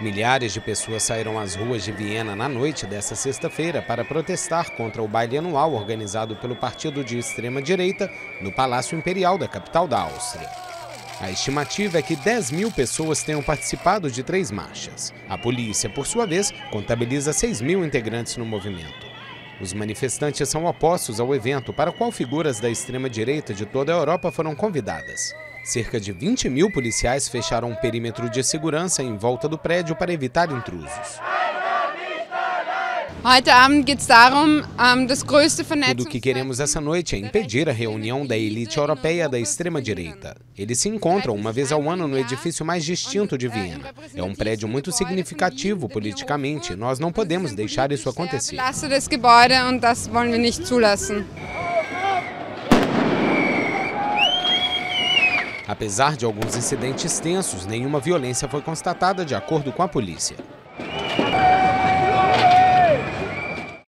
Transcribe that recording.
Milhares de pessoas saíram às ruas de Viena na noite desta sexta-feira para protestar contra o baile anual organizado pelo partido de extrema-direita no Palácio Imperial da capital da Áustria. A estimativa é que 10 mil pessoas tenham participado de três marchas. A polícia, por sua vez, contabiliza 6 mil integrantes no movimento. Os manifestantes são opostos ao evento, para o qual figuras da extrema-direita de toda a Europa foram convidadas. Cerca de 20 mil policiais fecharam um perímetro de segurança em volta do prédio para evitar intrusos. Tudo o que queremos essa noite é impedir a reunião da elite europeia da extrema-direita. Eles se encontram uma vez ao ano no edifício mais distinto de Viena. É um prédio muito significativo politicamente. Nós não podemos deixar isso acontecer. Apesar de alguns incidentes tensos, nenhuma violência foi constatada de acordo com a polícia.